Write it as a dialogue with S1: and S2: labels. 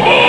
S1: Oh!